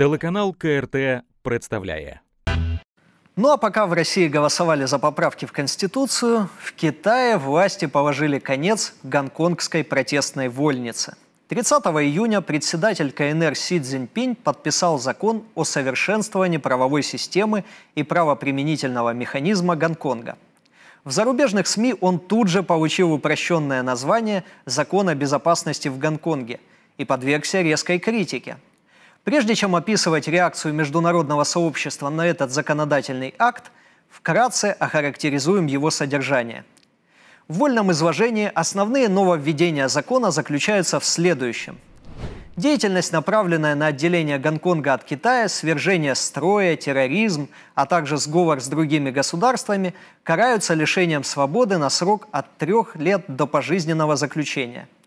Телеканал КРТ представляє. Ну а пока в России голосовали за поправки в Конституцию, в Китае власти положили конец гонконгской протестной вольнице. 30 июня председатель КНР Си Цзиньпинь подписал закон о совершенствовании правовой системы и правоприменительного механизма Гонконга. В зарубежных СМИ он тут же получил упрощенное название «Закон о безопасности в Гонконге» и подвергся резкой критике – Прежде чем описывать реакцию международного сообщества на этот законодательный акт, вкратце охарактеризуем его содержание. В вольном изложении основные нововведения закона заключаются в следующем. Деятельность, направленная на отделение Гонконга от Китая, свержение строя, терроризм, а также сговор с другими государствами, караются лишением свободы на срок от трех лет до пожизненного заключения –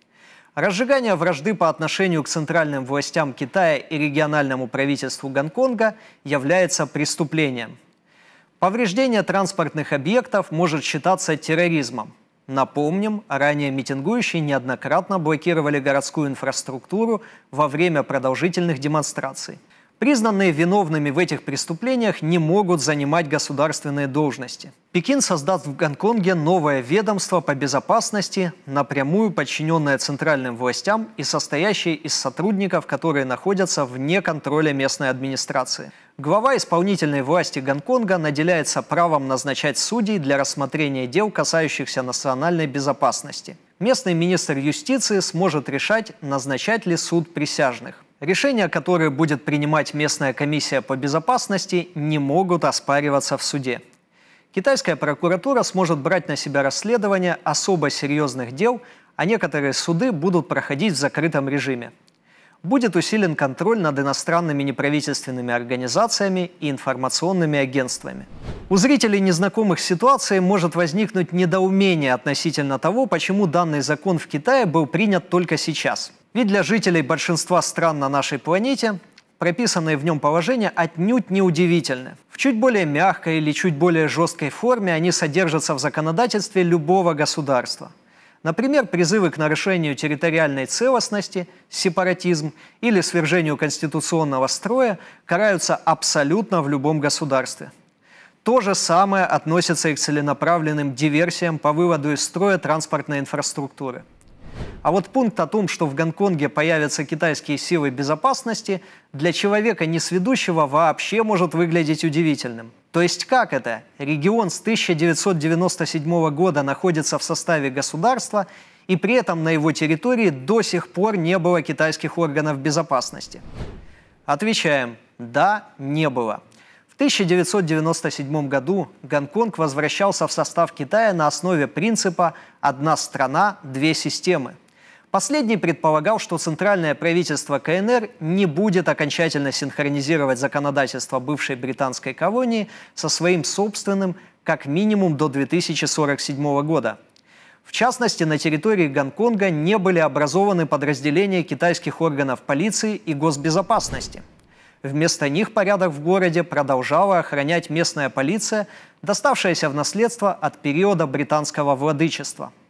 Разжигание вражды по отношению к центральным властям Китая и региональному правительству Гонконга является преступлением. Повреждение транспортных объектов может считаться терроризмом. Напомним, ранее митингующие неоднократно блокировали городскую инфраструктуру во время продолжительных демонстраций. Признанные виновными в этих преступлениях не могут занимать государственные должности. Пекин создаст в Гонконге новое ведомство по безопасности, напрямую подчиненное центральным властям и состоящее из сотрудников, которые находятся вне контроля местной администрации. Глава исполнительной власти Гонконга наделяется правом назначать судей для рассмотрения дел, касающихся национальной безопасности. Местный министр юстиции сможет решать, назначать ли суд присяжных. Решения, которые будет принимать местная комиссия по безопасности, не могут оспариваться в суде. Китайская прокуратура сможет брать на себя расследование особо серьезных дел, а некоторые суды будут проходить в закрытом режиме. Будет усилен контроль над иностранными неправительственными организациями и информационными агентствами. У зрителей незнакомых ситуаций может возникнуть недоумение относительно того, почему данный закон в Китае был принят только сейчас – ведь для жителей большинства стран на нашей планете прописанные в нем положения отнюдь не удивительны. В чуть более мягкой или чуть более жесткой форме они содержатся в законодательстве любого государства. Например, призывы к нарушению территориальной целостности, сепаратизм или свержению конституционного строя караются абсолютно в любом государстве. То же самое относится и к целенаправленным диверсиям по выводу из строя транспортной инфраструктуры – а вот пункт о том, что в Гонконге появятся китайские силы безопасности, для человека несведущего вообще может выглядеть удивительным. То есть как это? Регион с 1997 года находится в составе государства, и при этом на его территории до сих пор не было китайских органов безопасности. Отвечаем, да, не было. В 1997 году Гонконг возвращался в состав Китая на основе принципа «одна страна, две системы». Последний предполагал, что центральное правительство КНР не будет окончательно синхронизировать законодательство бывшей британской колонии со своим собственным как минимум до 2047 года. В частности, на территории Гонконга не были образованы подразделения китайских органов полиции и госбезопасности. Вместо них порядок в городе продолжала охранять местная полиция, доставшаяся в наследство от периода британского владычества –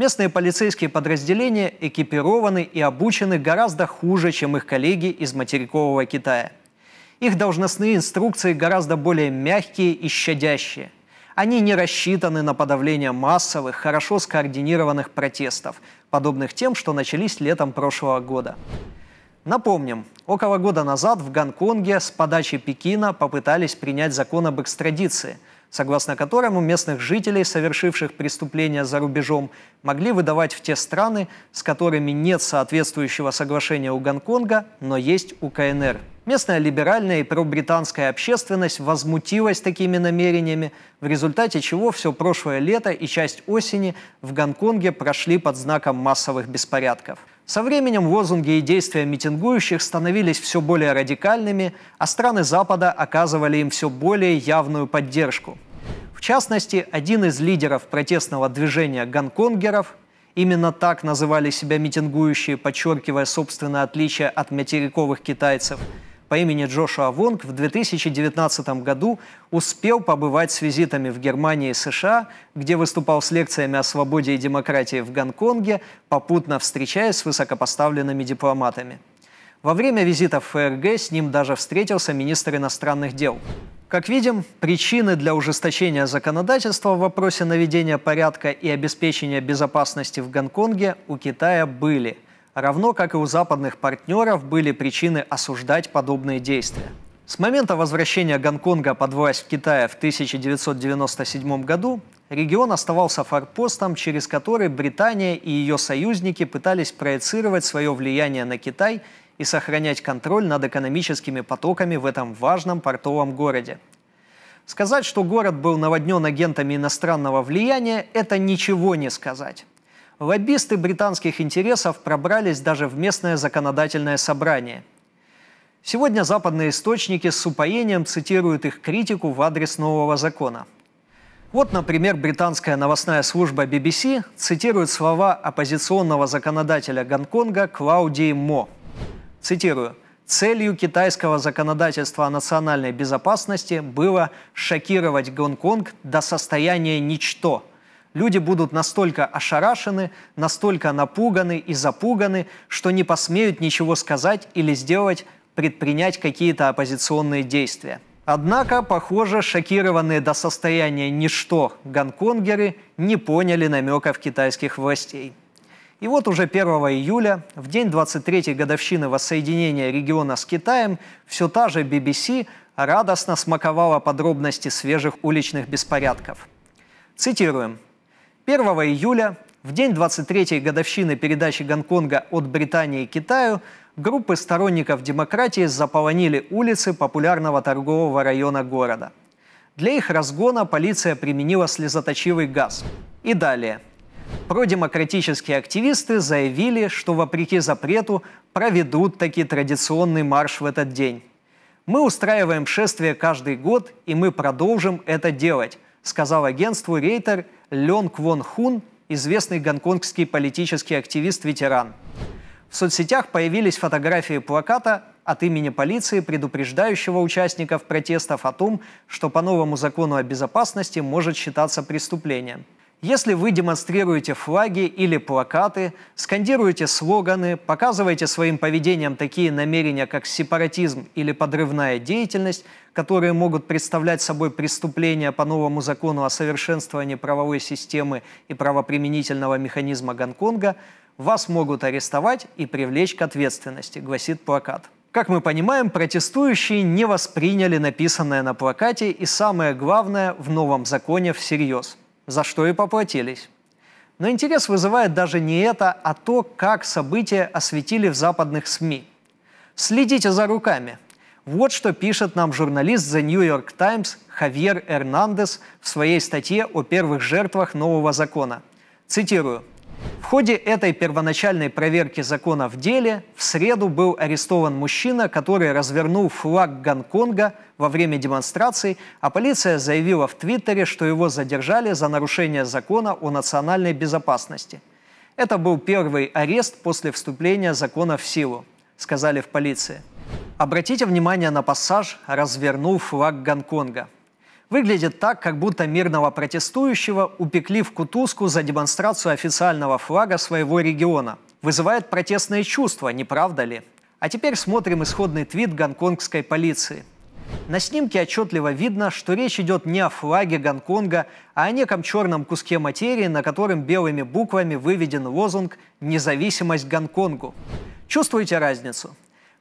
Местные полицейские подразделения экипированы и обучены гораздо хуже, чем их коллеги из материкового Китая. Их должностные инструкции гораздо более мягкие и щадящие. Они не рассчитаны на подавление массовых, хорошо скоординированных протестов, подобных тем, что начались летом прошлого года. Напомним, около года назад в Гонконге с подачи Пекина попытались принять закон об экстрадиции – согласно которому местных жителей, совершивших преступления за рубежом, могли выдавать в те страны, с которыми нет соответствующего соглашения у Гонконга, но есть у КНР. Местная либеральная и пробританская общественность возмутилась такими намерениями, в результате чего все прошлое лето и часть осени в Гонконге прошли под знаком массовых беспорядков. Со временем лозунги и действия митингующих становились все более радикальными, а страны Запада оказывали им все более явную поддержку. В частности, один из лидеров протестного движения гонконгеров, именно так называли себя митингующие, подчеркивая собственное отличие от материковых китайцев – по имени Джошуа Вонг в 2019 году успел побывать с визитами в Германии и США, где выступал с лекциями о свободе и демократии в Гонконге, попутно встречаясь с высокопоставленными дипломатами. Во время визита в ФРГ с ним даже встретился министр иностранных дел. Как видим, причины для ужесточения законодательства в вопросе наведения порядка и обеспечения безопасности в Гонконге у Китая были, равно как и у западных партнеров были причины осуждать подобные действия. С момента возвращения Гонконга под власть Китая в 1997 году регион оставался форпостом, через который Британия и ее союзники пытались проецировать свое влияние на Китай – и сохранять контроль над экономическими потоками в этом важном портовом городе. Сказать, что город был наводнен агентами иностранного влияния, это ничего не сказать. Лоббисты британских интересов пробрались даже в местное законодательное собрание. Сегодня западные источники с упоением цитируют их критику в адрес нового закона. Вот, например, британская новостная служба BBC цитирует слова оппозиционного законодателя Гонконга Клаудии Мо – Цитирую. Целью китайского законодательства о национальной безопасности было шокировать Гонконг до состояния ничто. Люди будут настолько ошарашены, настолько напуганы и запуганы, что не посмеют ничего сказать или сделать, предпринять какие-то оппозиционные действия. Однако, похоже, шокированные до состояния ничто гонконгеры не поняли намеков китайских властей. И вот уже 1 июля, в день 23-й годовщины воссоединения региона с Китаем, все та же BBC радостно смаковала подробности свежих уличных беспорядков. Цитируем. 1 июля, в день 23-й годовщины передачи Гонконга от Британии Китаю, группы сторонников демократии заполонили улицы популярного торгового района города. Для их разгона полиция применила слезоточивый газ. И далее – Продемократические активисты заявили, что вопреки запрету проведут таки традиционный марш в этот день. Мы устраиваем шествие каждый год, и мы продолжим это делать, сказал агентству Рейтер Лен Квон Хун, известный гонконгский политический активист-ветеран. В соцсетях появились фотографии плаката от имени полиции, предупреждающего участников протестов о том, что по новому закону о безопасности может считаться преступлением – если вы демонстрируете флаги или плакаты, скандируете слоганы, показываете своим поведением такие намерения, как сепаратизм или подрывная деятельность, которые могут представлять собой преступления по новому закону о совершенствовании правовой системы и правоприменительного механизма Гонконга, вас могут арестовать и привлечь к ответственности, гласит плакат. Как мы понимаем, протестующие не восприняли написанное на плакате и самое главное в новом законе всерьез – за что и поплатились. Но интерес вызывает даже не это, а то, как события осветили в западных СМИ. Следите за руками. Вот что пишет нам журналист The New York Times Хавьер Эрнандес в своей статье о первых жертвах нового закона. Цитирую. В ходе этой первоначальной проверки закона в деле в среду был арестован мужчина, который развернул флаг Гонконга во время демонстраций, а полиция заявила в Твиттере, что его задержали за нарушение закона о национальной безопасности. Это был первый арест после вступления закона в силу, сказали в полиции. Обратите внимание на пассаж «развернул флаг Гонконга». Выглядит так, как будто мирного протестующего упекли в кутузку за демонстрацию официального флага своего региона. Вызывает протестные чувства, не правда ли? А теперь смотрим исходный твит гонконгской полиции. На снимке отчетливо видно, что речь идет не о флаге Гонконга, а о неком черном куске материи, на котором белыми буквами выведен лозунг «Независимость Гонконгу». Чувствуете разницу?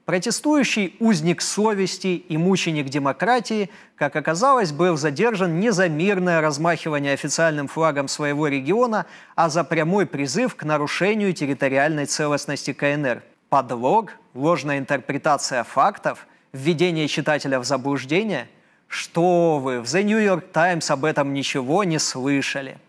Протестующий узник совести и мученик демократии, как оказалось, был задержан не за мирное размахивание официальным флагом своего региона, а за прямой призыв к нарушению территориальной целостности КНР. Подлог, ложная интерпретация фактов, введение читателя в заблуждение? Что вы, в The New York Times об этом ничего не слышали –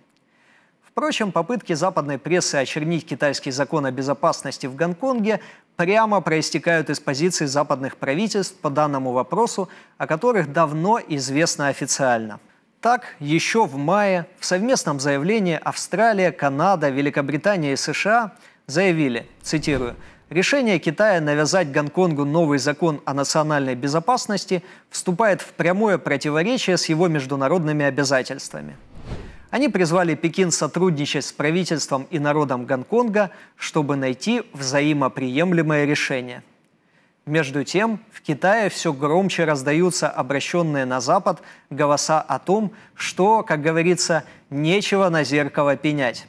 Впрочем, попытки западной прессы очернить китайский закон о безопасности в Гонконге прямо проистекают из позиций западных правительств по данному вопросу, о которых давно известно официально. Так, еще в мае в совместном заявлении Австралия, Канада, Великобритания и США заявили, цитирую, Решение Китая навязать Гонконгу новый закон о национальной безопасности вступает в прямое противоречие с его международными обязательствами. Они призвали Пекин сотрудничать с правительством и народом Гонконга, чтобы найти взаимоприемлемое решение. Между тем, в Китае все громче раздаются обращенные на Запад голоса о том, что, как говорится, нечего на зеркало пенять.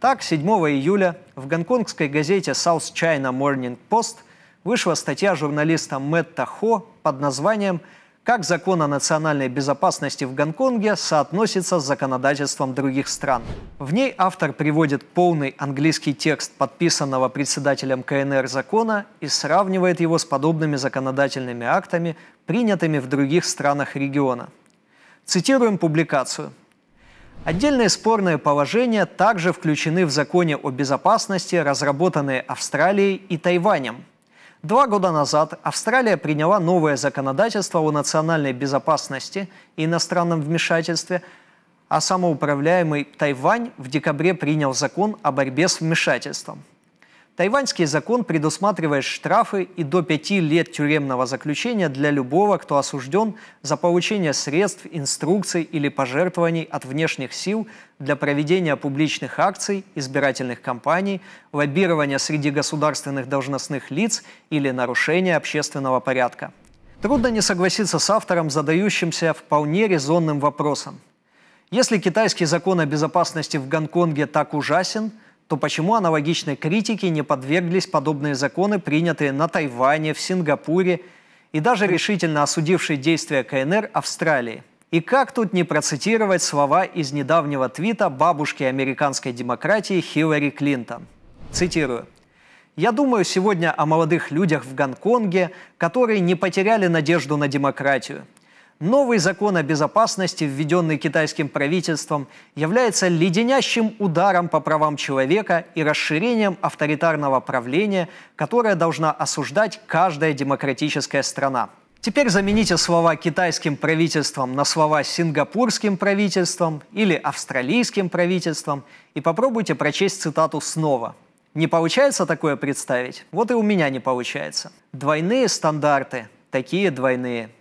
Так, 7 июля в гонконгской газете South China Morning Post вышла статья журналиста Мэтта Хо под названием как закон о национальной безопасности в Гонконге соотносится с законодательством других стран. В ней автор приводит полный английский текст подписанного председателем КНР закона и сравнивает его с подобными законодательными актами, принятыми в других странах региона. Цитируем публикацию. Отдельные спорные положения также включены в законе о безопасности, разработанные Австралией и Тайванем – Два года назад Австралия приняла новое законодательство о национальной безопасности и иностранном вмешательстве, а самоуправляемый Тайвань в декабре принял закон о борьбе с вмешательством. Тайваньский закон предусматривает штрафы и до пяти лет тюремного заключения для любого, кто осужден за получение средств, инструкций или пожертвований от внешних сил для проведения публичных акций, избирательных кампаний, лоббирования среди государственных должностных лиц или нарушения общественного порядка. Трудно не согласиться с автором, задающимся вполне резонным вопросом. Если китайский закон о безопасности в Гонконге так ужасен – то почему аналогичной критике не подверглись подобные законы, принятые на Тайване, в Сингапуре и даже решительно осудившие действия КНР Австралии? И как тут не процитировать слова из недавнего твита бабушки американской демократии Хиллари Клинтон? Цитирую. «Я думаю сегодня о молодых людях в Гонконге, которые не потеряли надежду на демократию – Новый закон о безопасности, введенный китайским правительством, является леденящим ударом по правам человека и расширением авторитарного правления, которое должна осуждать каждая демократическая страна. Теперь замените слова китайским правительством на слова сингапурским правительством или австралийским правительством и попробуйте прочесть цитату снова. Не получается такое представить? Вот и у меня не получается. Двойные стандарты, такие двойные –